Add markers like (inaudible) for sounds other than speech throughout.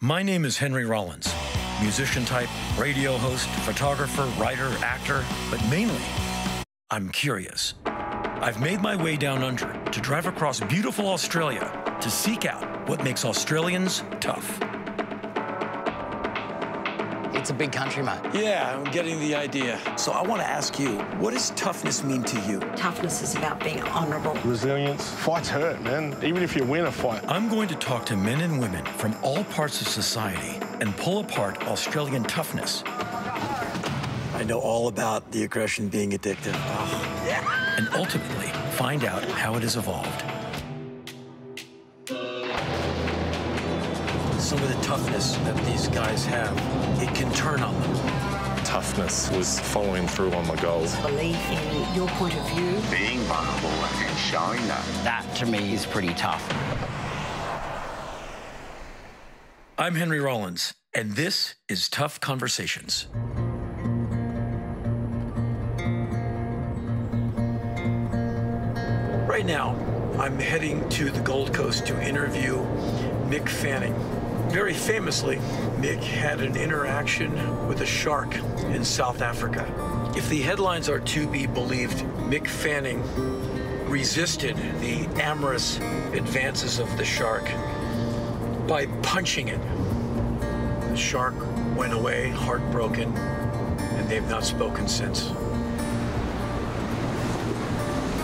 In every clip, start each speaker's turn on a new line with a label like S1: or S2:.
S1: My name is Henry Rollins, musician type, radio host, photographer, writer, actor, but mainly, I'm curious. I've made my way down under to drive across beautiful Australia to seek out what makes Australians tough.
S2: It's a big country, mate.
S1: Yeah, I'm getting the idea. So I want to ask you, what does toughness mean to you?
S3: Toughness is about being honourable.
S4: Resilience. Fights hurt, man. Even if you win a fight.
S1: I'm going to talk to men and women from all parts of society and pull apart Australian toughness. I know all about the aggression being addictive. Oh. Yeah. And ultimately, find out how it has evolved. Toughness that these guys have, it can turn on them.
S4: Toughness was following through on my goals.
S3: Believe in your point of view.
S5: Being vulnerable and showing that.
S2: That, to me, is pretty tough.
S1: I'm Henry Rollins, and this is Tough Conversations. Right now, I'm heading to the Gold Coast to interview Mick Fanning. Very famously, Mick had an interaction with a shark in South Africa. If the headlines are to be believed, Mick Fanning resisted the amorous advances of the shark by punching it. The shark went away heartbroken, and they've not spoken since.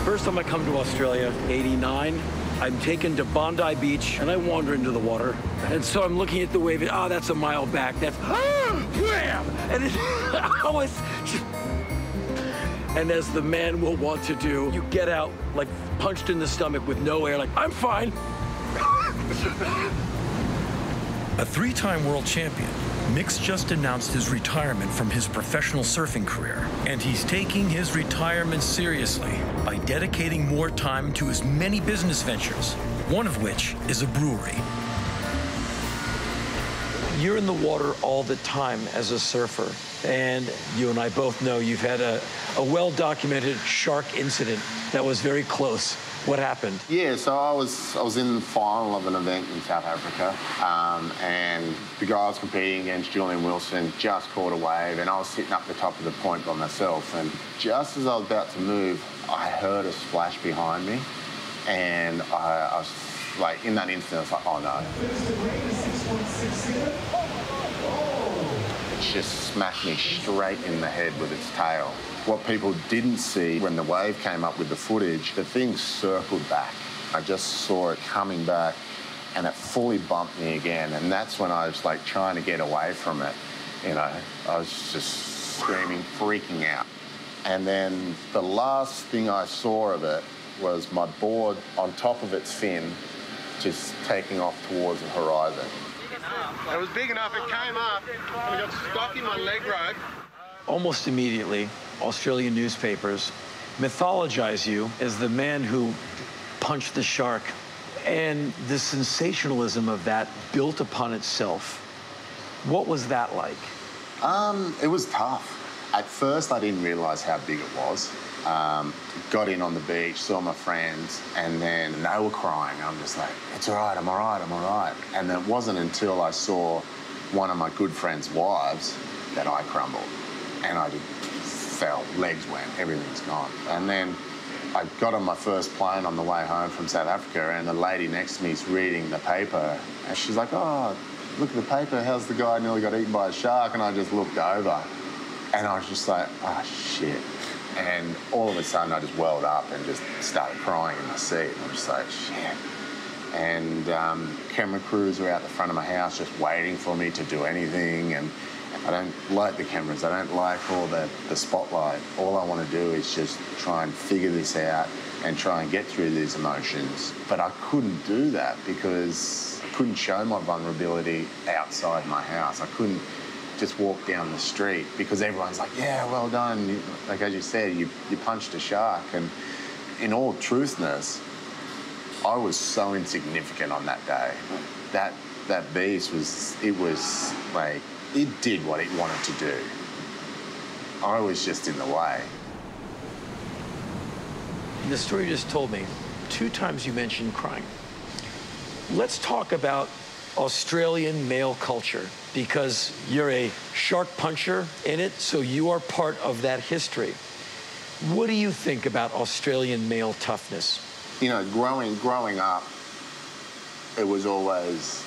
S1: First time I come to Australia, 89, I'm taken to Bondi Beach and I wander into the water. And so I'm looking at the wave and, oh, that's a mile back. That's, (laughs) ah, wham! And it, (laughs) I was just, and as the man will want to do, you get out like punched in the stomach with no air, like, I'm fine. (laughs) a three time world champion, Mick's just announced his retirement from his professional surfing career, and he's taking his retirement seriously by dedicating more time to his many business ventures, one of which is a brewery. You're in the water all the time as a surfer, and you and I both know you've had a, a well documented shark incident that was very close. What happened?
S5: Yeah, so I was I was in the final of an event in South Africa, um, and the guy I was competing against, Julian Wilson, just caught a wave, and I was sitting up the top of the point by myself. And just as I was about to move, I heard a splash behind me, and I, I was like, in that instant, I was like, oh no. It just smacked me straight in the head with its tail. What people didn't see when the wave came up with the footage, the thing circled back. I just saw it coming back and it fully bumped me again. And that's when I was like trying to get away from it. You know, I was just screaming, freaking out. And then the last thing I saw of it was my board on top of its fin just taking off towards the horizon.
S6: It was big enough, it came up, and got stuck in my leg rope.
S1: Almost immediately, Australian newspapers mythologize you as the man who punched the shark. And the sensationalism of that built upon itself. What was that like?
S5: Um, it was tough. At first, I didn't realize how big it was. Um, got in on the beach, saw my friends, and then they were crying. I'm just like, it's all right, I'm all right, I'm all right. And it wasn't until I saw one of my good friends' wives that I crumbled. And I fell, legs went, everything's gone. And then I got on my first plane on the way home from South Africa, and the lady next to me is reading the paper, and she's like, "Oh, look at the paper. How's the guy nearly got eaten by a shark?" And I just looked over, and I was just like, "Oh shit." And all of a sudden, I just welled up and just started crying in my seat. And I'm just like, shit. And um, camera crews were out the front of my house just waiting for me to do anything. And I don't like the cameras. I don't like all the, the spotlight. All I want to do is just try and figure this out and try and get through these emotions. But I couldn't do that because I couldn't show my vulnerability outside my house. I couldn't just walk down the street because everyone's like, yeah, well done. Like as you said, you, you punched a shark. And in all truthness, I was so insignificant on that day. That that beast was, it was like it did what it wanted to do. I was just in the way.
S1: The story you just told me, two times you mentioned crying. Let's talk about Australian male culture because you're a shark puncher in it, so you are part of that history. What do you think about Australian male toughness?
S5: You know, growing growing up, it was always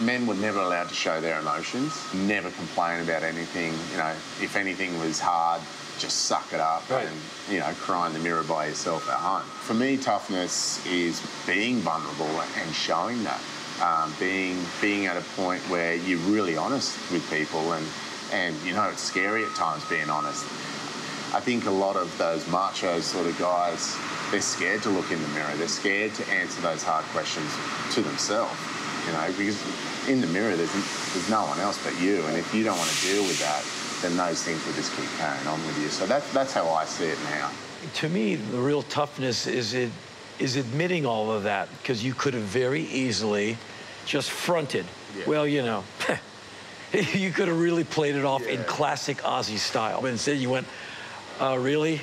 S5: men were never allowed to show their emotions, never complain about anything. You know, if anything was hard, just suck it up
S1: Right.
S5: and you know cry in the mirror by yourself at home. For me, toughness is being vulnerable and showing that. Um, being being at a point where you're really honest with people and and you know it's scary at times being honest. I think a lot of those macho sort of guys, they're scared to look in the mirror. They're scared to answer those hard questions to themselves. You know, because in the mirror there's there's no one else but you, and if you don't want to deal with that, then those things will just keep carrying on with you. So that, that's how I see it now.
S1: To me, the real toughness is it is admitting all of that because you could have very easily just fronted.
S5: Yeah.
S1: Well, you know, (laughs) you could have really played it off in classic Aussie style. But instead, you went, uh, really?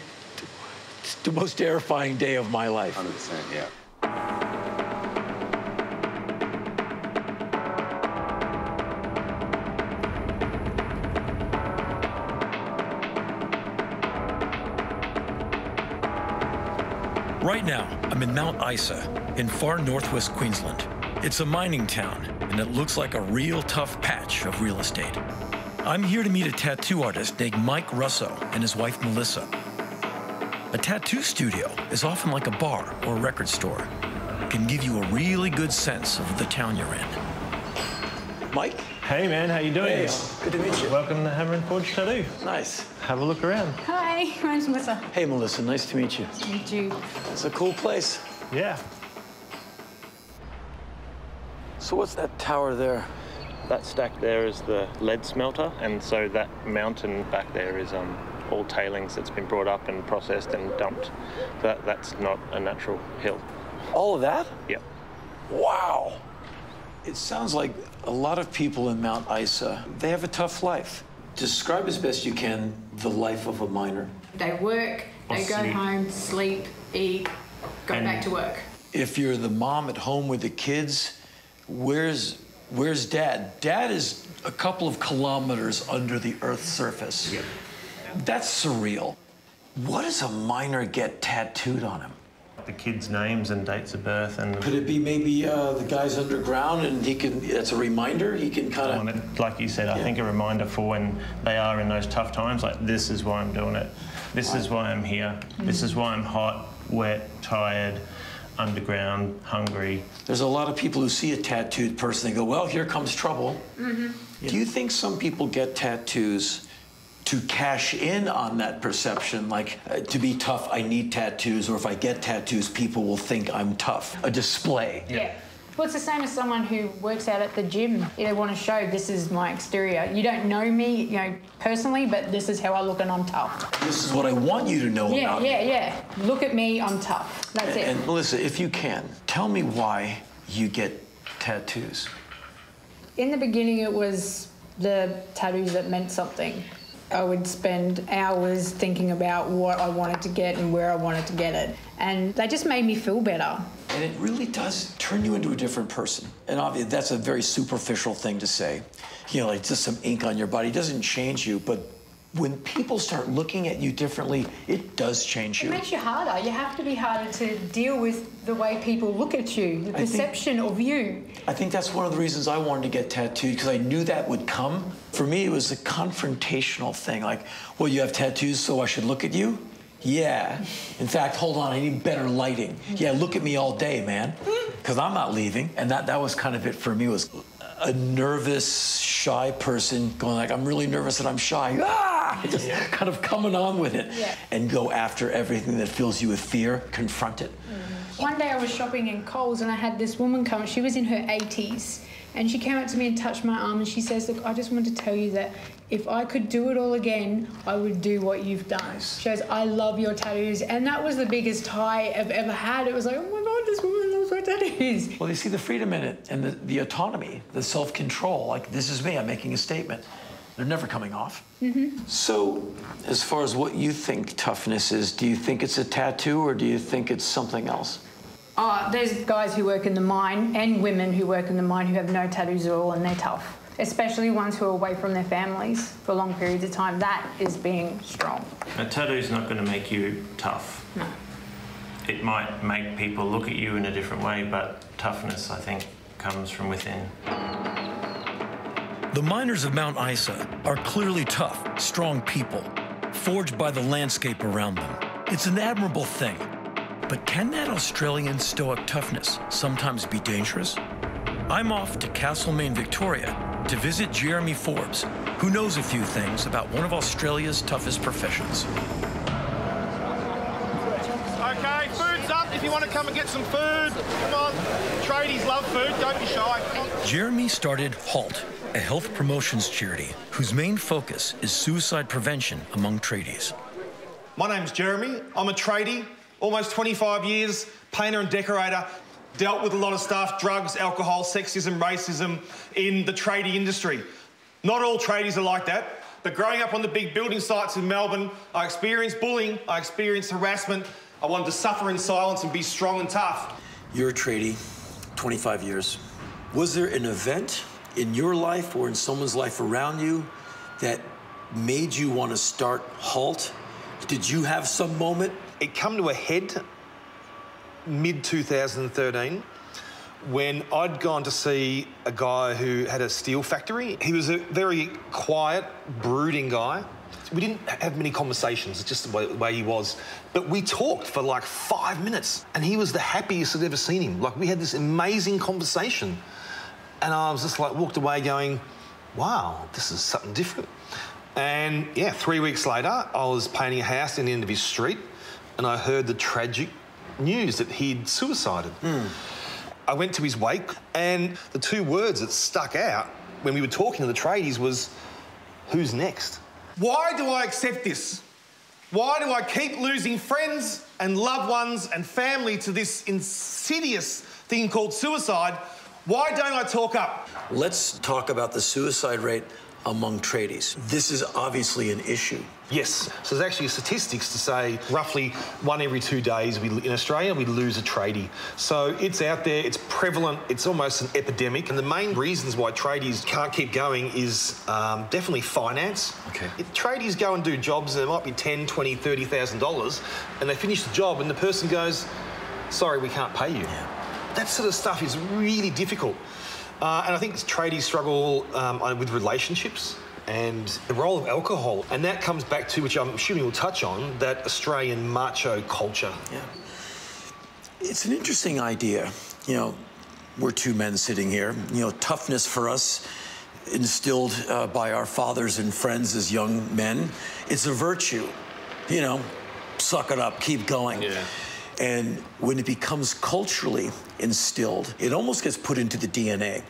S1: It's the most terrifying day of my life.
S5: 100%, yeah.
S1: Right now, I'm in Mount Isa in far northwest Queensland. It's a mining town, and it looks like a real tough patch of real estate. I'm here to meet a tattoo artist named Mike Russo and his wife Melissa. A tattoo studio is often like a bar or a record store. It can give you a really good sense of the town you're in. Mike?
S7: Hey man, how you doing?
S1: Hey, good to meet you.
S7: Welcome to Hammer and Forge Tattoo.
S1: Nice.
S7: Have a look around.
S3: Hi, (laughs) my name's Melissa.
S1: Hey, Melissa, nice to meet you.
S3: Meet you.
S1: It's a cool place.
S7: Yeah.
S1: So, what's that tower there?
S7: That stack there is the lead smelter, and so that mountain back there is um, all tailings that's been brought up and processed and dumped. So that, that's not a natural hill.
S1: All of that?
S7: Yep.
S1: Wow. It sounds like a lot of people in Mount Isa, they have a tough life. Describe as best you can the life of a miner.
S8: They work, they
S7: Or
S8: go
S7: sleep.
S8: home, sleep, eat, go
S7: And-
S8: back to work.
S1: If you're the mom at home with the kids, where's where's dad? Dad is a couple of kilometers under the earth's surface. That's surreal. What does a miner get tattooed on him?
S7: The kids' names and dates of birth and
S1: Could it be maybe uh, the guy's underground and he can, that's a reminder, he can kind of.
S7: like you said, I think a reminder for when they are in those tough times, like this is why I'm doing it. This is why I'm here. This is why I'm hot, wet, tired, underground, hungry.
S1: There's a lot of people who see a tattooed person and go, well, here comes trouble. Do you think some people get tattoos to cash in on that perception? Like, uh, to be tough, I need tattoos, or if I get tattoos, people will think I'm tough. A display.
S8: Yeah. Well, it's the same as someone who works out at the gym. They want to show this is my exterior. You don't know me, you know, personally, but this is how I look and I'm tough.
S1: This is what I want you to know
S8: Yeah,
S1: about
S8: yeah,
S1: me.
S8: yeah. Look at me, I'm tough. That's it.
S1: And Melissa, if you can, tell me why you get tattoos.
S8: In the beginning, it was the tattoos that meant something. I would spend hours thinking about what I wanted to get and where I wanted to get it. And they just made me feel better.
S1: And it really does turn you into a different person. And obviously, that's a very superficial thing to say. You know, like just some ink on your body doesn't change you, but when people start looking at you differently, it does change you.
S8: It makes you harder. You have to be harder to deal with the way people look at you, the
S1: think-
S8: perception of you.
S1: I think that's one of the reasons I wanted to get tattooed because I knew that would come. For me, it was a confrontational thing. Like, well, you have tattoos, so I should look at you? Yeah. In fact, hold on, I need better lighting. Yeah, look at me all day, man. Because I'm not leaving. And that, that was kind of it for me was a nervous, shy person going like, I'm really nervous and I'm shy. Ah! Just kind of coming on with it.
S8: Yeah.
S1: And go after everything that fills you with fear, confront it.
S8: One day I was shopping in Coles and I had this woman come, she was in her 80s, and she came up to me and touched my arm and she says, Look, I just wanted to tell you that if I could do it all again, I would do what you've done. She goes, I love your tattoos. And that was the biggest high I've ever had. It was like, oh my God, this woman loves my tattoos.
S1: Well, you see the freedom in it and the, the autonomy, the self control. Like, this is me, I'm making a statement. They're never coming off. Mm-hmm. So, as far as what you think toughness is, do you think it's a tattoo or do you think it's something else?
S8: Oh, there's guys who work in the mine and women who work in the mine who have no tattoos at all and they're tough. Especially ones who are away from their families for long periods of time. That is being strong.
S7: A tattoo's not going to make you tough.
S8: No.
S7: It might make people look at you in a different way, but toughness, I think, comes from within.
S1: The miners of Mount Isa are clearly tough, strong people, forged by the landscape around them. It's an admirable thing. But can that Australian stoic toughness sometimes be dangerous? I'm off to Castlemaine, Victoria to visit Jeremy Forbes, who knows a few things about one of Australia's toughest professions.
S6: Okay, food's up. If you want to come and get some food, come on. Tradies love food. Don't be shy.
S1: Jeremy started HALT, a health promotions charity whose main focus is suicide prevention among tradies.
S9: My name's Jeremy. I'm a tradie, almost 25 years, painter and decorator. Dealt with a lot of stuff drugs, alcohol, sexism, racism in the tradie industry. Not all tradies are like that, but growing up on the big building sites in Melbourne, I experienced bullying, I experienced harassment. I wanted to suffer in silence and be strong and tough.
S1: You're a tradie, 25 years. Was there an event in your life or in someone's life around you that made you want to start HALT? Did you have some moment?
S9: It come to a head mid 2013 when I'd gone to see a guy who had a steel factory. He was a very quiet, brooding guy. We didn't have many conversations, just the way, the way he was. But we talked for like five minutes, and he was the happiest I'd ever seen him. Like, we had this amazing conversation. And I was just like, walked away going, wow, this is something different. And yeah, three weeks later, I was painting a house in the end of his street, and I heard the tragic news that he'd suicided. Hmm. I went to his wake, and the two words that stuck out when we were talking to the tradies was, "Who's next?" Why do I accept this? Why do I keep losing friends and loved ones and family to this insidious thing called suicide? Why don't I talk up?
S1: Let's talk about the suicide rate among tradies. This is obviously an issue.
S9: Yes. So there's actually statistics to say roughly one every two days we, in Australia we lose a tradie. So it's out there, it's prevalent, it's almost an epidemic. And the main reasons why tradies can't keep going is um, definitely finance.
S1: Okay.
S9: If tradies go and do jobs and it might be 10, 20, 30,000 dollars and they finish the job and the person goes, sorry, we can't pay you. That sort of stuff is really difficult. Uh, and I think tradies struggle um, with relationships and the role of alcohol. And that comes back to, which I'm assuming we'll touch on, that Australian macho culture.
S1: Yeah. It's an interesting idea. You know, we're two men sitting here. You know, toughness for us, instilled uh, by our fathers and friends as young men, it's a virtue. You know, suck it up, keep going.
S9: Yeah.
S1: And when it becomes culturally instilled, it almost gets put into the DNA.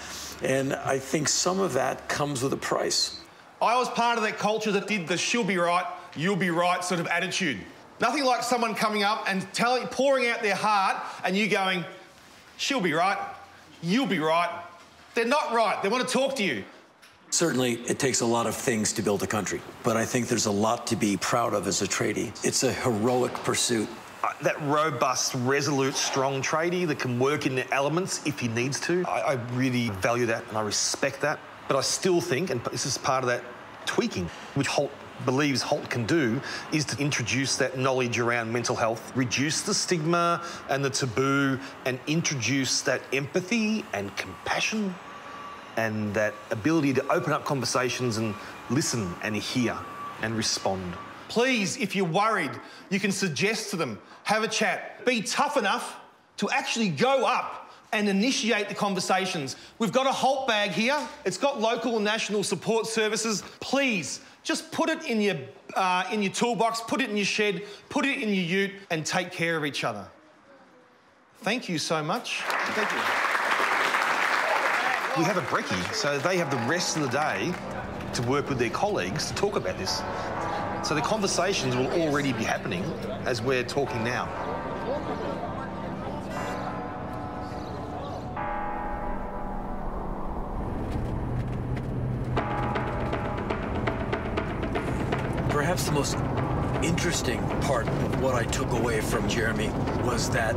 S1: And I think some of that comes with a price.
S9: I was part of that culture that did the she'll be right, you'll be right sort of attitude. Nothing like someone coming up and telling, pouring out their heart and you going, she'll be right, you'll be right. They're not right. They want to talk to you.
S1: Certainly, it takes a lot of things to build a country, but I think there's a lot to be proud of as a tradie. It's a heroic pursuit.
S9: Uh, that robust, resolute, strong tradie that can work in the elements if he needs to. I, I really value that and I respect that. But I still think, and this is part of that tweaking, which HALT believes HALT can do, is to introduce that knowledge around mental health, reduce the stigma and the taboo, and introduce that empathy and compassion and that ability to open up conversations and listen and hear and respond. Please, if you're worried, you can suggest to them, have a chat, be tough enough to actually go up and initiate the conversations. We've got a HALT bag here. It's got local and national support services. Please, just put it in your, uh, in your toolbox, put it in your shed, put it in your ute, and take care of each other. Thank you so much. Thank you. We have a brekkie, so they have the rest of the day to work with their colleagues to talk about this. So the conversations will already be happening as we're talking now.
S1: Perhaps the most interesting part of what I took away from Jeremy was that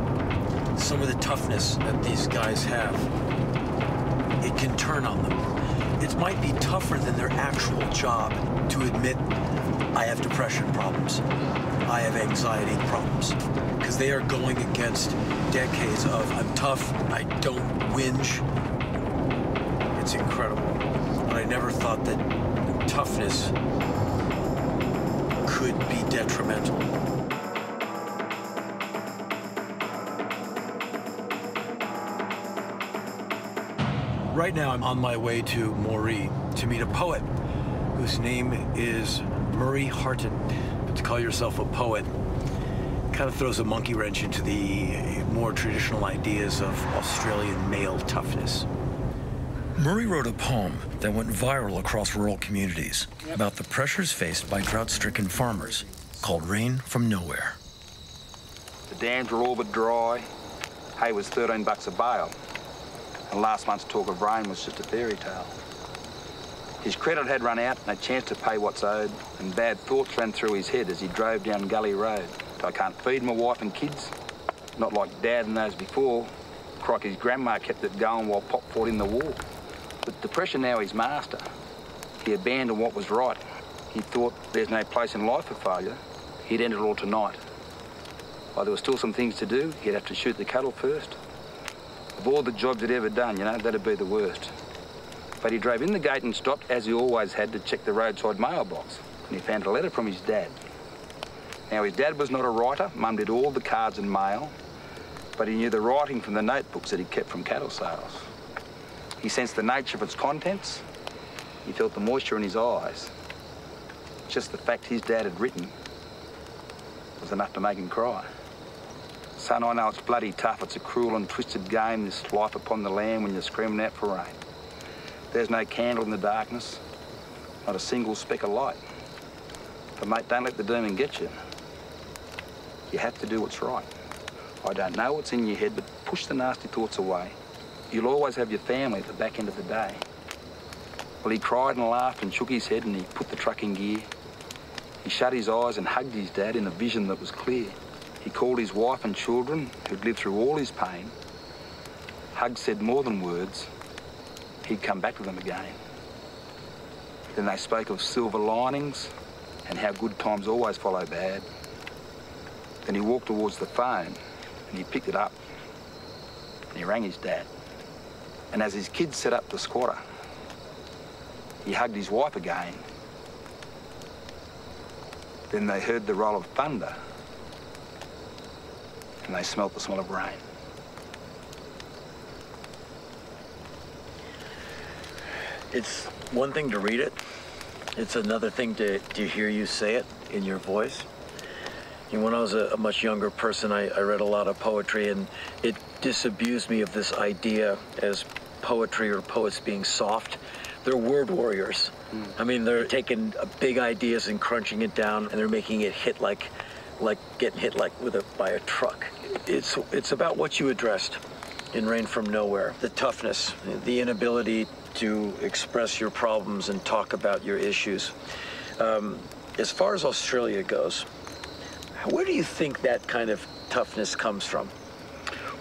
S1: some of the toughness that these guys have, it can turn on them. It might be tougher than their actual job to admit, I have depression problems, I have anxiety problems, because they are going against decades of, I'm tough, I don't whinge. It's incredible. But I never thought that toughness could be detrimental. Right now, I'm on my way to Moree to meet a poet whose name is Murray Hartin. But to call yourself a poet kind of throws a monkey wrench into the more traditional ideas of Australian male toughness. Murray wrote a poem that went viral across rural communities about the pressures faced by drought stricken farmers called Rain from Nowhere.
S10: The dams were all but dry. Hay was 13 bucks a bale. And last month's talk of rain was just a fairy tale. His credit had run out a chance to pay what's owed, and bad thoughts ran through his head as he drove down Gully Road. I can't feed my wife and kids. Not like Dad and those before. Crikey's grandma kept it going while Pop fought in the war. With depression now his master, he abandoned what was right. He thought there's no place in life for failure. He'd end it all tonight. While there were still some things to do, he'd have to shoot the cattle first. Of all the jobs he'd ever done, you know, that'd be the worst. But he drove in the gate and stopped, as he always had, to check the roadside mailbox. And he found a letter from his dad. Now, his dad was not a writer. Mum did all the cards and mail. But he knew the writing from the notebooks that he kept from cattle sales. He sensed the nature of its contents. He felt the moisture in his eyes. Just the fact his dad had written was enough to make him cry. Son, I know it's bloody tough. It's a cruel and twisted game, this life upon the land when you're screaming out for rain. There's no candle in the darkness, not a single speck of light. But mate, don't let the demon get you. You have to do what's right. I don't know what's in your head, but push the nasty thoughts away. You'll always have your family at the back end of the day. Well, he cried and laughed and shook his head and he put the truck in gear. He shut his eyes and hugged his dad in a vision that was clear. He called his wife and children, who'd lived through all his pain. Hugs said more than words. He'd come back to them again. Then they spoke of silver linings and how good times always follow bad. Then he walked towards the phone and he picked it up and he rang his dad. And as his kids set up the squatter, he hugged his wife again. Then they heard the roll of thunder and they smelt the smell of rain.
S1: It's one thing to read it. It's another thing to, to hear you say it in your voice. And when I was a, a much younger person, I, I read a lot of poetry, and it disabused me of this idea as poetry or poets being soft. They're word warriors. Hmm. I mean, they're taking big ideas and crunching it down, and they're making it hit like, like getting hit like with a by a truck. It's it's about what you addressed in Rain from Nowhere. The toughness, the inability to express your problems and talk about your issues. Um, as far as Australia goes, where do you think that kind of toughness comes from?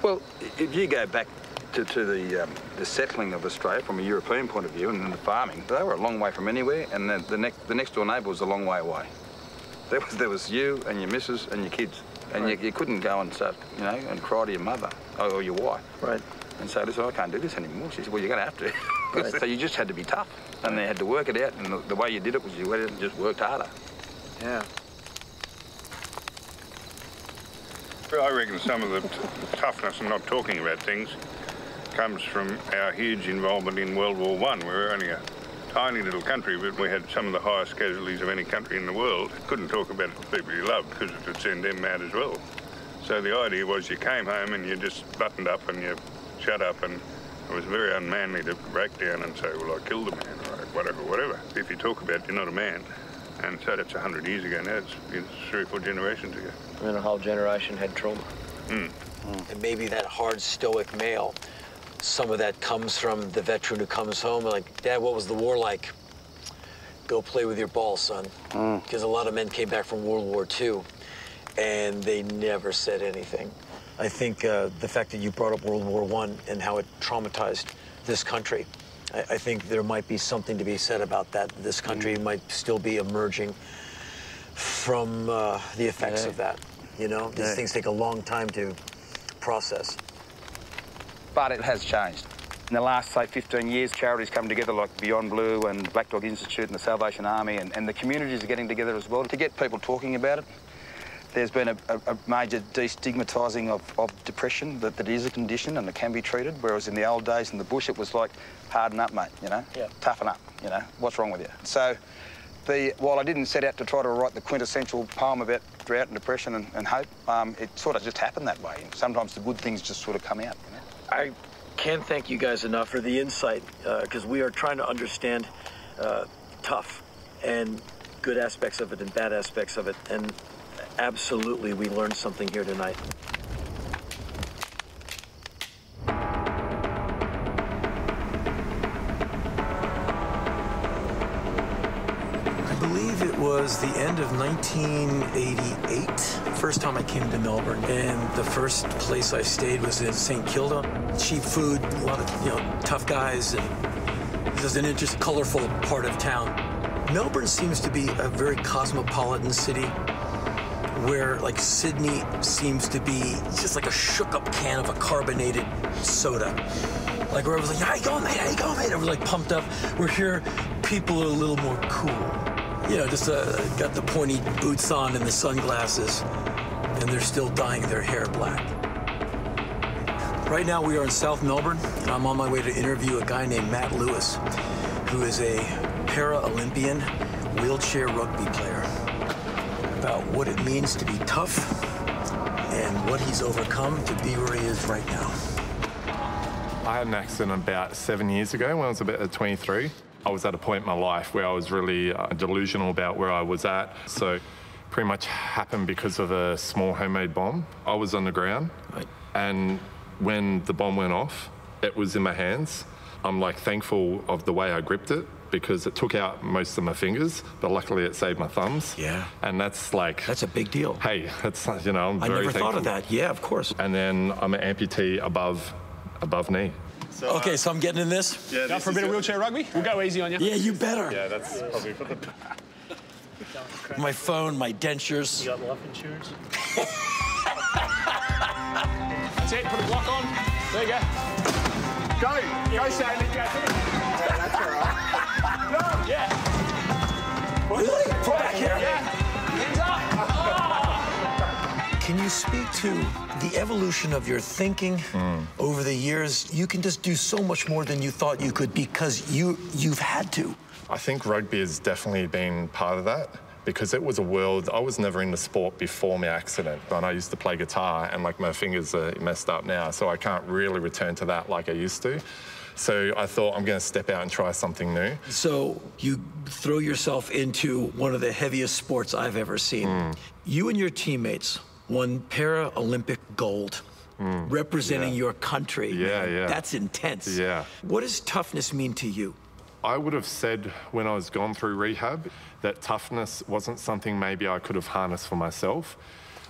S10: Well, if you go back to, to the, um, the settling of Australia from a European point of view and then the farming, they were a long way from anywhere, and the, the, next, the next door neighbour was a long way away. (laughs) There was, there was you and your missus and your kids, and
S1: Right.
S10: you, you couldn't go and start, you know, and cry to your mother or your wife.
S1: Right.
S10: And say, listen, I can't do this anymore. She said, well, you're going to have to. (laughs)
S1: Right.
S10: so you just had to be tough, and they had to work it out, and the, the way you did it was you went out and just worked harder.
S1: Yeah.
S11: I reckon some of the t- toughness and not talking about things comes from our huge involvement in World War One. We were only a tiny little country, but we had some of the highest casualties of any country in the world. Couldn't talk about it to people you loved because it would send them mad as well. So the idea was you came home and you just buttoned up and you shut up and it was very unmanly to break down and say, well, I killed a man or whatever, whatever. If you talk about it, you're not a man. And so that's 100 years ago now. It's, it's three or four generations ago.
S1: And a whole generation had trauma.
S11: Mm.
S1: And maybe that hard, stoic male, some of that comes from the veteran who comes home and like, Dad, what was the war like? Go play with your ball, son. Because a lot of men came back from World War II and they never said anything. I think uh, the fact that you brought up World War One and how it traumatized this country, I, I, think there might be something to be said about that. This country mm. might still be emerging from uh, the effects yeah. of that. You know, these yeah. things take a long time to process.
S10: But it has changed. In the last, say, 15 years, charities come together like Beyond Blue and Black Dog Institute and the Salvation Army, and, and the communities are getting together as well to get people talking about it. There's been a, a, major destigmatising of, of depression, that, that is a condition and it can be treated, whereas in the old days in the bush it was like, harden up, mate, you know, yeah. toughen up, you know, what's wrong with you? So, the, while I didn't set out to try to write the quintessential poem about drought and depression and, and hope, um, it sort of just happened that way. Sometimes the good things just sort of come out, you know?
S1: I can't thank you guys enough for the insight because uh, we are trying to understand uh, tough and good aspects of it and bad aspects of it. And absolutely, we learned something here tonight. I believe it was the end of 1988. First time I came to Melbourne, and the first place I stayed was in St. Kilda. Cheap food, a lot of you know tough guys, and this is an interesting, colorful part of town. Melbourne seems to be a very cosmopolitan city, where like Sydney seems to be just like a shook-up can of a carbonated soda. Like where I was like, how you going, mate? How you going, mate? I was like pumped up. We're here, people are a little more cool you know, just uh, got the pointy boots on and the sunglasses, and they're still dyeing their hair black. Right now, we are in South Melbourne, and I'm on my way to interview a guy named Matt Lewis, who is a para-Olympian wheelchair rugby player, about what it means to be tough and what he's overcome to be where he is right now.
S4: I had an accident about seven years ago when I was about 23. I was at a point in my life where I was really uh, delusional about where I was at. So pretty much happened because of a small homemade bomb. I was on the ground right. and when the bomb went off, it was in my hands. I'm like thankful of the way I gripped it because it took out most of my fingers, but luckily it saved my thumbs.
S1: Yeah.
S4: And that's like
S1: That's a big deal.
S4: Hey, (laughs) that's you know, I'm
S1: I
S4: very
S1: never
S4: thankful.
S1: thought of that. Yeah, of course.
S4: And then I'm an amputee above above knee.
S1: So, okay, uh, so I'm getting in this?
S6: Yeah. Go for a bit of wheelchair rugby? We'll go easy on you.
S1: Yeah, you better.
S4: Yeah, that's probably for the... (laughs)
S1: my phone, my dentures.
S12: You got life insurance?
S6: that's it, put a block on. There you go. Go, yeah, go, Sandy.
S12: Yeah.
S1: Really? Back here.
S6: Yeah. Hands up.
S1: Oh. Can you speak to the evolution of your thinking mm. over the years, you can just do so much more than you thought you could because you you've had to.
S4: I think rugby has definitely been part of that because it was a world I was never in the sport before my accident. And I used to play guitar and like my fingers are messed up now, so I can't really return to that like I used to. So I thought I'm going to step out and try something new.
S1: So you throw yourself into one of the heaviest sports I've ever seen. Mm. You and your teammates won Paralympic gold. Mm, representing
S4: yeah.
S1: your country.
S4: Yeah,
S1: man.
S4: yeah.
S1: That's intense.
S4: Yeah.
S1: What does toughness mean to you?
S4: I would have said when I was gone through rehab that toughness wasn't something maybe I could have harnessed for myself,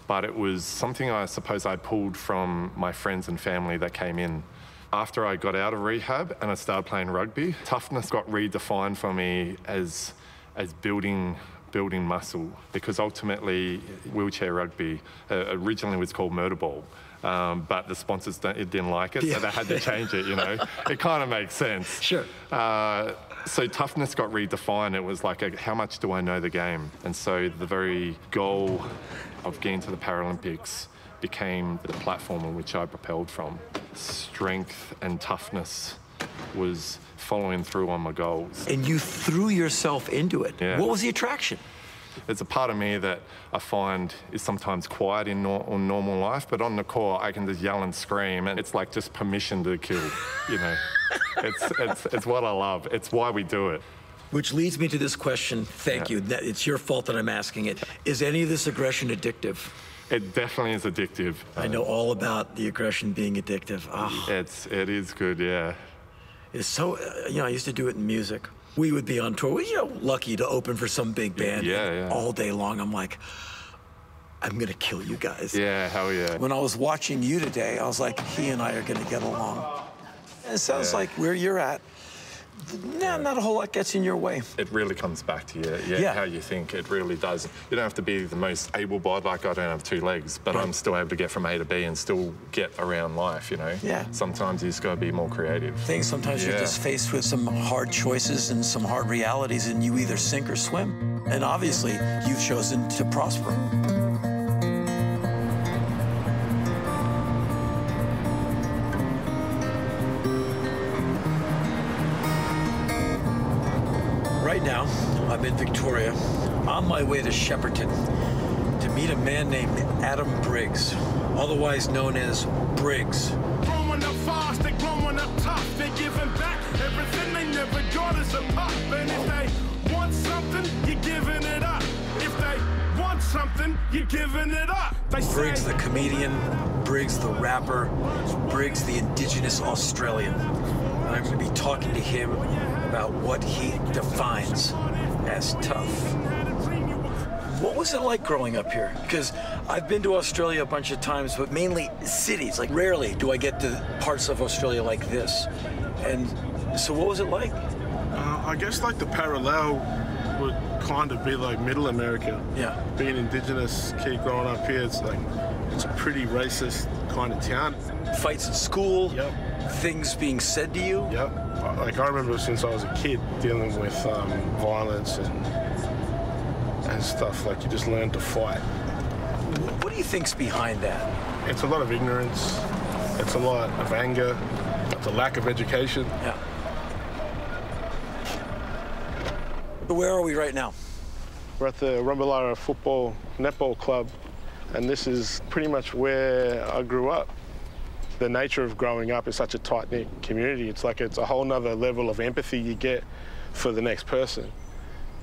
S4: but it was something I suppose I pulled from my friends and family that came in. After I got out of rehab and I started playing rugby, toughness got redefined for me as as building building muscle because ultimately wheelchair rugby uh, originally was called murder ball. Um, but the sponsors didn't like it, yeah. so they had to change it, you know. (laughs) it kind of makes sense.
S1: Sure.
S4: Uh, so toughness got redefined. It was like, a, how much do I know the game? And so the very goal of getting to the Paralympics became the platform on which I propelled from. Strength and toughness was following through on my goals.
S1: And you threw yourself into it.
S4: Yeah.
S1: What was the attraction?
S4: There's a part of me that I find is sometimes quiet in nor normal life, but on the core, I can just yell and scream, and it's like just permission to kill, you know. (laughs) it's, it's, it's what I love. It's why we do it.
S1: Which leads me to this question. Thank yeah. you. It's your fault that I'm asking it. Is any of this aggression addictive?
S4: It definitely is addictive.
S1: I know all about the aggression being addictive. Oh.
S4: It's it is good, yeah
S1: is so, uh, you know, I used to do it in music. We would be on tour, we, you know, lucky to open for some big band.
S4: Yeah, yeah.
S1: All day long, I'm like, I'm gonna kill you guys.
S4: Yeah, hell yeah.
S1: When I was watching you today, I was like, he and I are gonna get along. And it sounds
S4: Yeah.
S1: like where you're at, nah, not a whole lot gets in your way.
S4: It really comes back to you, yeah,
S1: Yeah.
S4: how you think. It really does. You don't have to be the most able-bodied, like I don't have two legs, but
S1: Right.
S4: I'm still able to get from A to B and still get around life, you know?
S1: Yeah.
S4: Sometimes you just got to be more creative.
S1: Things sometimes you're just faced with some hard choices and some hard realities, and you either sink or swim. And obviously, you've chosen to prosper. I'm in Victoria, on my way to Shepparton, to meet a man named Adam Briggs, otherwise known as Briggs.
S13: Growing up fast, they growing up tough. They giving back everything they never got is a. And if they want something, you're giving it up. If they want something, you're giving it up. They
S1: Briggs the comedian, Briggs the rapper, Briggs the indigenous Australian. I'm going to be talking to him about what he defines as tough. What was it like growing up here? Because I've been to Australia a bunch of times, but mainly cities. Like rarely do I get to parts of Australia like this. And so, what was it like?
S14: Uh, I guess like the parallel would kind of be like Middle America.
S1: Yeah.
S14: Being indigenous kid growing up here, it's like it's a pretty racist kind of town.
S1: Fights at school.
S14: Yep.
S1: Things being said to you.
S14: Yep. Like I remember since I was a kid dealing with um, violence and and stuff. Like you just learn to fight.
S1: What do you think's behind that?
S14: It's a lot of ignorance. It's a lot of anger. It's a lack of education.
S1: Yeah. Where are we right now?
S14: We're at the Rumbalara Football Netball Club, and this is pretty much where I grew up. The nature of growing up is such a tight knit community. It's like it's a whole nother level of empathy you get for the next person.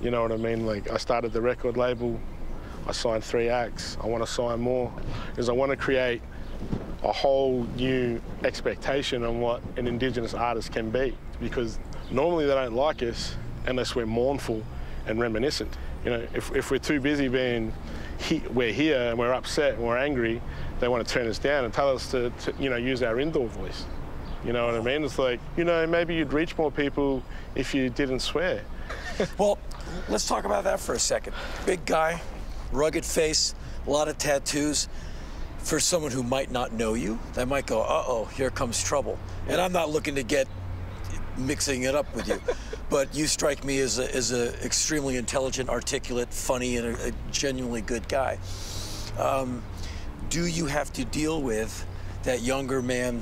S14: You know what I mean? Like I started the record label, I signed three acts. I want to sign more because I want to create a whole new expectation on what an Indigenous artist can be. Because normally they don't like us unless we're mournful and reminiscent. You know, if, if we're too busy being, he, we're here and we're upset and we're angry, they want to turn us down and tell us to, to, you know, use our indoor voice. You know what I mean? It's like, you know, maybe you'd reach more people if you didn't swear. (laughs)
S1: Well, let's talk about that for a second. Big guy, rugged face, a lot of tattoos. For someone who might not know you, they might go, uh oh, here comes trouble. And I'm not looking to get mixing it up with you. (laughs) but you strike me as a, as a extremely intelligent, articulate, funny, and a, a genuinely good guy. Um, do you have to deal with that younger man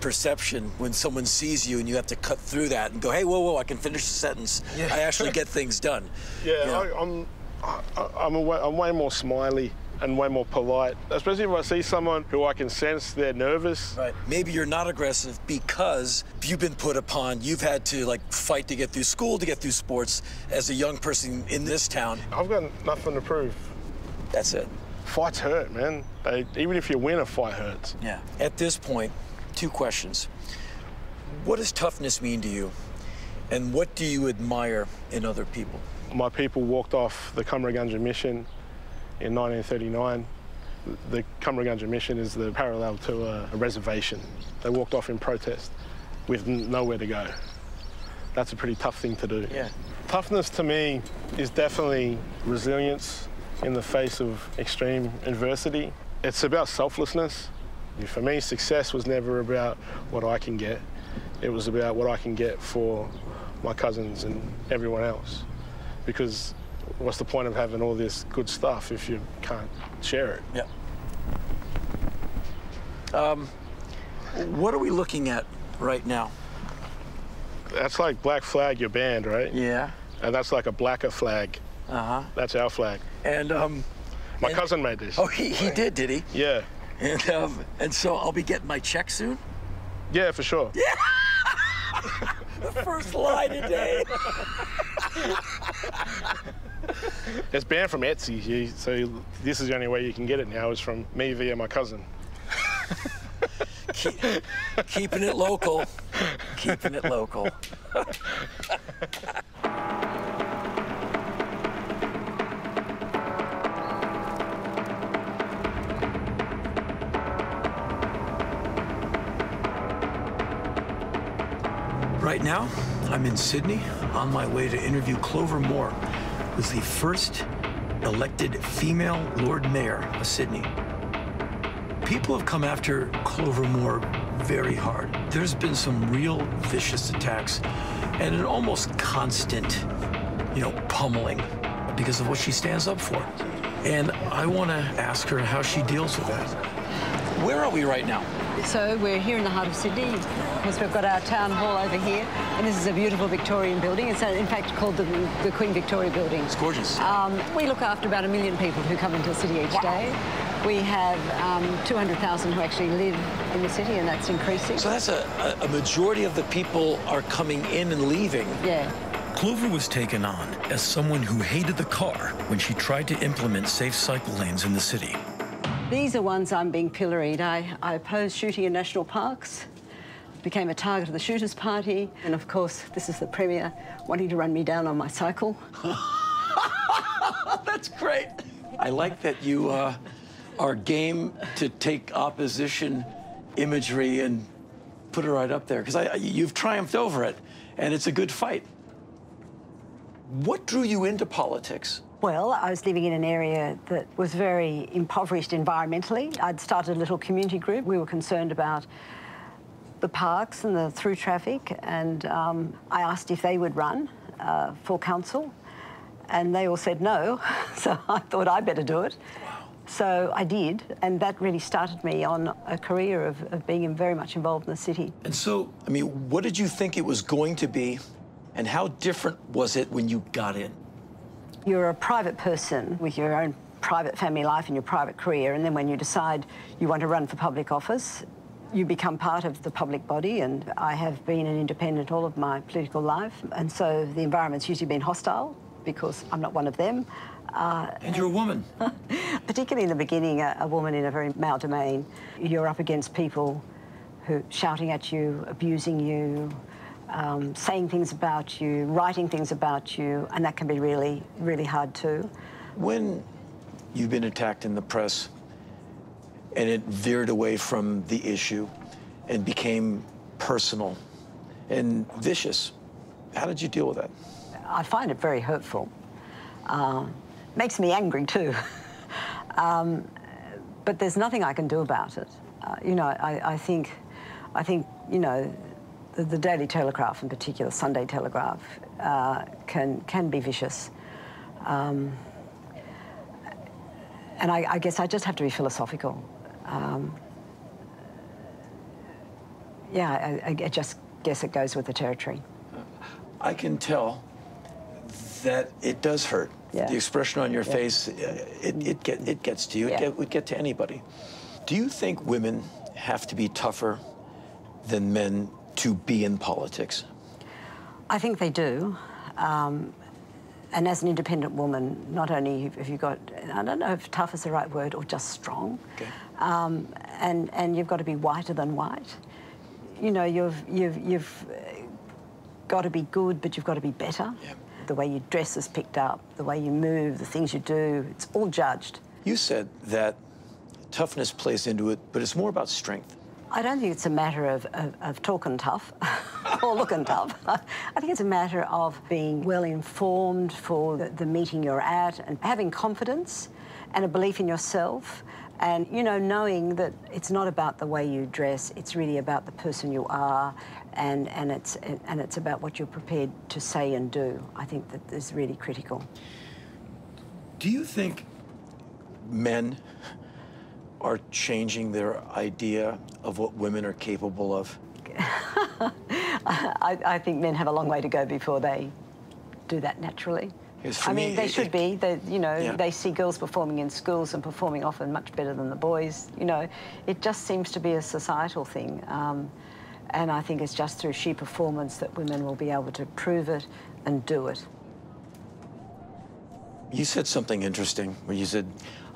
S1: perception when someone sees you and you have to cut through that and go, hey, whoa, whoa, I can finish the sentence.
S14: Yeah.
S1: I actually get things done. (laughs)
S14: Yeah,
S1: Yeah.
S14: I, I'm, I, I'm, a way, I'm way more smiley and way more polite, especially if I see someone who I can sense they're nervous.
S1: Right. Maybe you're not aggressive because you've been put upon. You've had to like fight to get through school, to get through sports. As a young person in this town,
S14: I've got nothing to prove.
S1: that's it.
S14: Fights hurt, man. They, even if you win, a fight hurts.
S1: Yeah. At this point, two questions. What does toughness mean to you? And what do you admire in other people?
S14: My people walked off the Cummeragunja mission in 1939. The Cummeragunja mission is the parallel to a, a reservation. They walked off in protest with nowhere to go. That's a pretty tough thing to do.
S1: Yeah.
S14: Toughness to me is definitely resilience in the face of extreme adversity. It's about selflessness. For me, success was never about what I can get. It was about what I can get for my cousins and everyone else. Because what's the point of having all this good stuff if you can't share it?
S1: Yeah. Um, what are we looking at right now?
S14: That's like Black Flag, your band, right?
S1: Yeah.
S14: And that's like a blacker flag.
S1: Uh huh.
S14: That's our flag.
S1: And um,
S14: My
S1: and-
S14: cousin made this.
S1: oh, he, he did, did he?
S14: Yeah.
S1: And um, and so I'll be getting my check soon.
S14: Yeah, for sure. Yeah. (laughs)
S1: The first lie today. (laughs)
S14: It's banned from Etsy, so this is the only way you can get it now is from me via my cousin.
S1: Keep, keeping it local. (laughs) Keeping it local. Right now, I'm in Sydney on my way to interview Clover Moore, who's the first elected female Lord Mayor of Sydney. People have come after Clover Moore very hard. There's been some real vicious attacks and an almost constant, you know, pummeling because of what she stands up for. And I want to ask her how she deals with that. Where are we right now?
S15: So we're here in the heart of Sydney. Of course, we've got our town hall over here, and this is a beautiful Victorian building. It's uh, in fact called the, the Queen Victoria Building.
S1: It's gorgeous.
S15: Um, we look after about a million people who come into the city each day. We have um, 200,000 who actually live in the city, and that's increasing.
S1: So that's a, a, a majority of the people are coming in and leaving.
S15: Yeah.
S1: Clover was taken on as someone who hated the car when she tried to implement safe cycle lanes in the city.
S15: These are ones I'm being pilloried. I, I opposed shooting in national parks, became a target of the shooters party, and of course, this is the Premier wanting to run me down on my cycle. (laughs)
S1: That's great. I like that you uh, are game to take opposition imagery and put it right up there because you've triumphed over it, and it's a good fight. What drew you into politics?
S15: Well, I was living in an area that was very impoverished environmentally. I'd started a little community group. We were concerned about the parks and the through traffic, and um, I asked if they would run uh, for council, and they all said no. (laughs) So I thought I'd better do it. So I did, and that really started me on a career of, of being very much involved in the city.
S1: And so, I mean, what did you think it was going to be, and how different was it when you got in?
S15: You're a private person with your own private family life and your private career, and then when you decide you want to run for public office, you become part of the public body, and I have been an independent all of my political life, and so the environment's usually been hostile because I'm not one of them. Uh,
S1: and you're a woman. (laughs)
S15: particularly in the beginning, a, a, woman in a very male domain, you're up against people who shouting at you, abusing you, um, saying things about you, writing things about you, and that can be really, really hard too.
S1: When you've been attacked in the press and it veered away from the issue and became personal and vicious, how did you deal with that?
S15: I find it very hurtful. Um, makes me angry too. (laughs) um, but there's nothing I can do about it. Uh, you know, I, I, think, I think, you know, the, the, Daily Telegraph in particular, Sunday Telegraph, uh, can can be vicious. Um, and I, I, guess I just have to be philosophical. Um, yeah, I, I just guess it goes with the territory.
S1: I can tell that it does hurt. Yeah. The expression on your yeah. face, uh, it, it, get, it gets to you. Yeah. It get, would get to anybody. Do you think women have to be tougher than men to be in politics?
S15: I think they do. Um, and as an independent woman, not only have you got, I don't know if tough is the right word, or just strong, okay. um, and, and you've got to be whiter than white. You know, you've, you've, you've got to be good, but you've got to be better. Yeah. The way you dress is picked up, the way you move, the things you do, it's all judged.
S1: You said that toughness plays into it, but it's more about strength.
S15: I don't think it's a matter of, of, of talking tough (laughs) or looking tough. I think it's a matter of being well informed for the, the meeting you're at and having confidence and a belief in yourself and you know knowing that it's not about the way you dress it's really about the person you are and and it's and it's about what you're prepared to say and do i think that is really critical
S1: do you think men are changing their idea of what women are capable of? (laughs)
S15: I, I, think men have a long way to go before they do that naturally. I mean, me, they it, should be. They, you know, yeah. they see girls performing in schools and performing often much better than the boys. You know, it just seems to be a societal thing. Um, and I think it's just through sheer performance that women will be able to prove it and do it.
S1: You said something interesting where you said,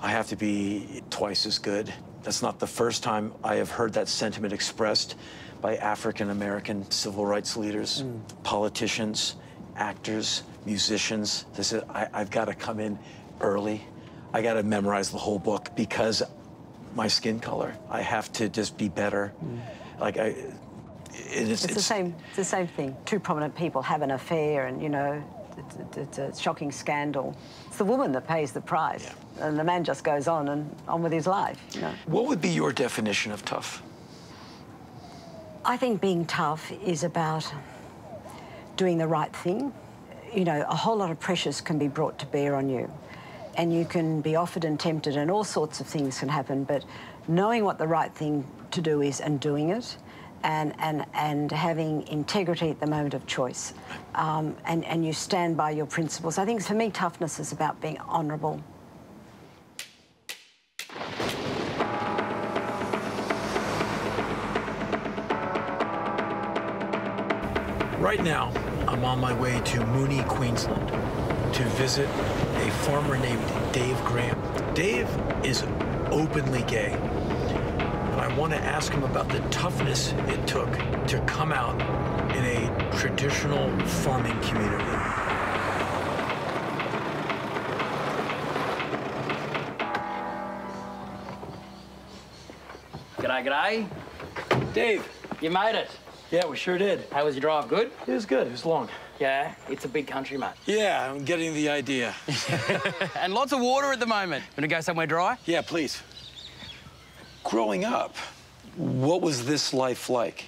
S1: I have to be twice as good. That's not the first time I have heard that sentiment expressed by African American civil rights leaders, mm. politicians, actors, musicians. They said, I, have got to come in early. I got to memorize the whole book because my skin color. I have to just be better. Mm. Like I, and it's,
S15: It's, the same. It's the same thing. Two prominent people have an affair, and you know, it's, it's a shocking scandal. It's the woman that pays the price, and the man just goes on and on with his life. You know.
S1: What would be your definition of tough?
S15: I think being tough is about doing the right thing. You know, a whole lot of pressures can be brought to bear on you, and you can be offered and tempted, and all sorts of things can happen. But knowing what the right thing to do is and doing it, and and and having integrity at the moment of choice, um, and and you stand by your principles. I think for me, toughness is about being honourable.
S1: Right now, I'm on my way to Moonie, Queensland, to visit a farmer named Dave Graham. Dave is openly gay. And I want to ask him about the toughness it took to come out in a traditional farming community.
S2: G'day, g'day.
S1: Dave.
S2: You made it.
S1: Yeah, we sure did.
S2: How was your drive? Good?
S1: It was good. It was long.
S2: Yeah, it's a big country, mate.
S1: Yeah, I'm getting the idea. (laughs)
S2: and lots of water at the moment. Gonna go somewhere dry?
S1: Yeah, please. Growing up, what was this life like?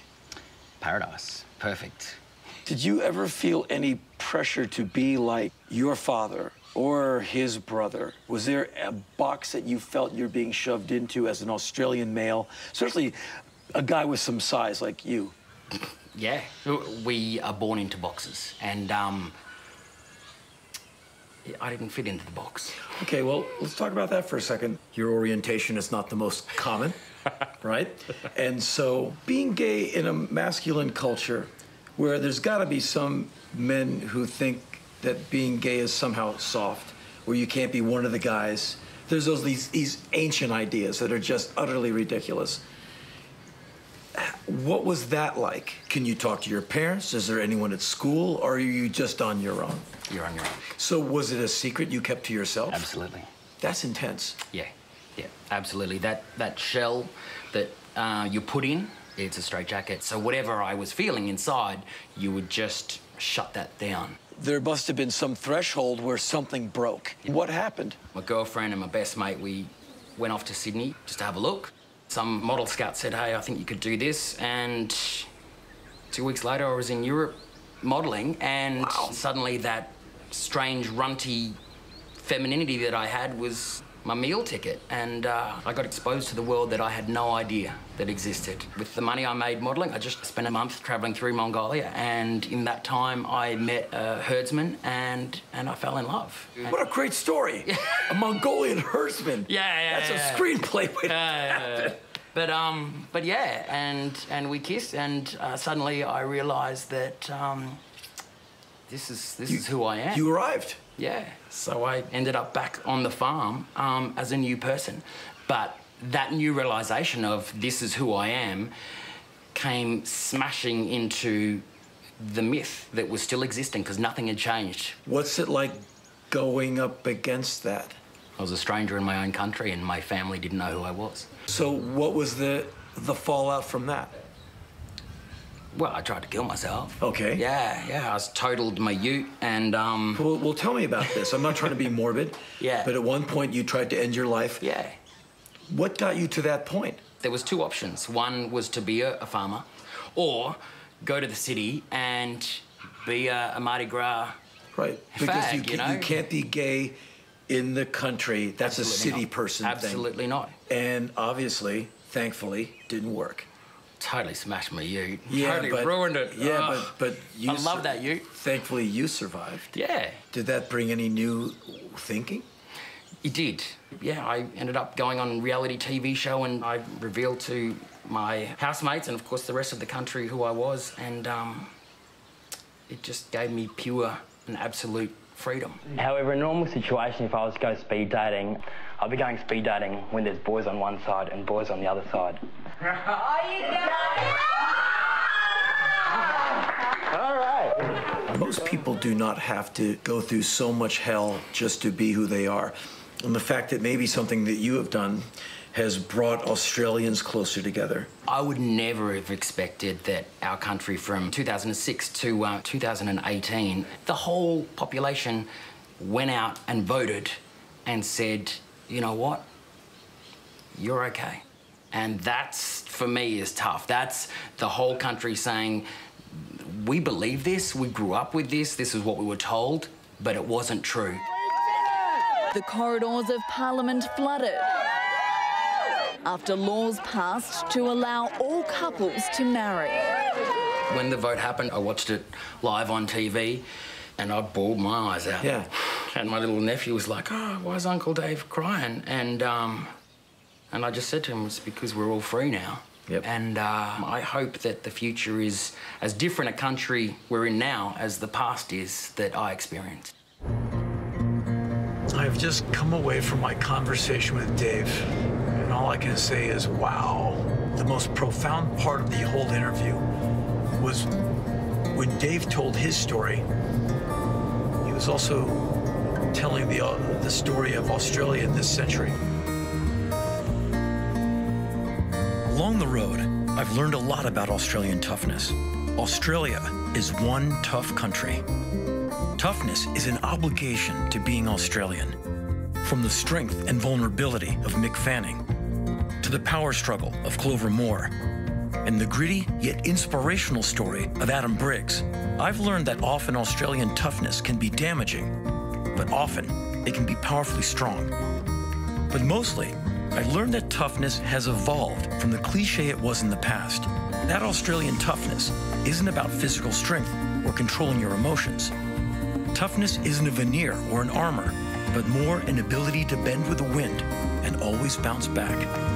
S2: Paradise. Perfect.
S1: Did you ever feel any pressure to be like your father or his brother? Was there a box that you felt you're being shoved into as an Australian male? Certainly a guy with some size like you.
S2: Yeah, we are born into boxes, and um, I didn't fit into the box.
S1: Okay, well, let's talk about that for a second. Your orientation is not the most common, (laughs) right? And so, being gay in a masculine culture where there's got to be some men who think that being gay is somehow soft, where you can't be one of the guys. There's those these, these ancient ideas that are just utterly ridiculous. What was that like? Can you talk to your parents? Is there anyone at school, or are you just on your own?
S2: You're on your own.
S1: So was it a secret you kept to yourself?
S2: Absolutely.
S1: That's intense.
S2: Yeah, yeah, absolutely. That that shell that uh, you put in, it's a straitjacket. So whatever I was feeling inside, you would just shut that down.
S1: There must have been some threshold where something broke. What happened?
S2: My girlfriend and my best mate, we went off to Sydney just to have a look. Some model scout said, hey, I think you could do this. And two weeks later, I was in Europe modeling, and suddenly that strange, runty femininity that I had was my meal ticket. And uh, I got exposed to the world that I had no idea that existed. With the money I made modeling, I just spent a month traveling through Mongolia. And in that time, I met a herdsman and, and I fell in love.
S1: What a great story. a Mongolian herdsman.
S2: Yeah, yeah,
S1: That's
S2: yeah.
S1: a screenplay. With
S2: Yeah, But um, but yeah, and and we kissed, and uh, suddenly I realised that um, this is this is who I am.
S1: You arrived.
S2: Yeah. So I ended up back on the farm um, as a new person, but that new realisation of this is who I am came smashing into the myth that was still existing because nothing had changed.
S1: What's it like going up against that?
S2: I was a stranger in my own country, and my family didn't know who I was.
S1: So what was the the fallout from that?
S2: Well, I tried to kill myself.
S1: Okay.
S2: Yeah, yeah. I was totaled my ute and um.
S1: Well, well, tell me about this. I'm not trying to be morbid. (laughs)
S2: Yeah.
S1: But at one point, you tried to end your life.
S2: Yeah.
S1: What got you to that point?
S2: There was two options. One was to be a, a farmer, or go to the city and be a, a Mardi Gras.
S1: Right. Because
S2: fag,
S1: you,
S2: you know?
S1: you can't be gay in the country. That's a city
S2: not.
S1: person thing.
S2: Absolutely not.
S1: And obviously, thankfully, didn't work.
S2: Totally smashed my ute.
S1: Yeah,
S2: totally
S1: but,
S2: ruined it.
S1: Yeah,
S2: Ugh.
S1: but but you.
S2: I love
S1: sur-
S2: that ute.
S1: Thankfully, you survived.
S2: Yeah.
S1: Did that bring any new thinking?
S2: It did. Yeah, I ended up going on a reality TV show and I revealed to my housemates and, of course, the rest of the country who I was. And um, it just gave me pure and absolute freedom.
S16: However, in a normal situation, if I was to go speed dating, I'd be going speed dating when there's boys on one side and boys on the other side.
S1: Most people do not have to go through so much hell just to be who they are. And the fact that maybe something that you have done has brought Australians closer together?
S2: I would never have expected that our country from 2006 to uh, 2018, the whole population went out and voted and said, you know what? You're okay. And that's, for me, is tough. That's the whole country saying, we believe this, we grew up with this, this is what we were told, but it wasn't true.
S17: The corridors of Parliament flooded after laws passed to allow all couples to marry.
S2: When the vote happened, I watched it live on TV and I bawled my eyes out.
S1: Yeah.
S2: And my little nephew was like, oh, why is Uncle Dave crying? And, um, and I just said to him, it's because we're all free now.
S1: Yep.
S2: And uh, I hope that the future is as different a country we're in now as the past is that I experienced.
S1: I've just come away from my conversation with Dave, and all I can say is, wow. The most profound part of the whole interview was when Dave told his story. He was also telling the, uh, the story of Australia in this century. Along the road, I've learned a lot about Australian toughness. Australia is one tough country. Toughness is an obligation to being Australian. From the strength and vulnerability of Mick Fanning to the power struggle of Clover Moore and the gritty yet inspirational story of Adam Briggs, I've learned that often Australian toughness can be damaging, but often it can be powerfully strong. But mostly, I learned that toughness has evolved from the cliche it was in the past. That Australian toughness isn't about physical strength or controlling your emotions. Toughness isn't a veneer or an armor, but more an ability to bend with the wind and always bounce back.